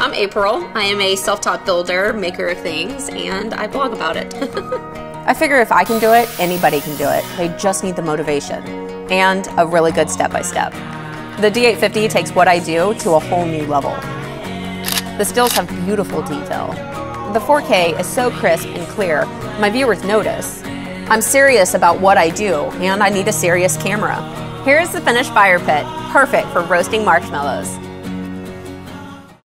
I'm April. I am a self taught builder, maker of things, and I blog about it. I figure if I can do it, anybody can do it. They just need the motivation and a really good step by step. The D850 takes what I do to a whole new level. The stills have beautiful detail. The 4K is so crisp and clear, my viewers notice. I'm serious about what I do, and I need a serious camera. Here's the finished fire pit, perfect for roasting marshmallows.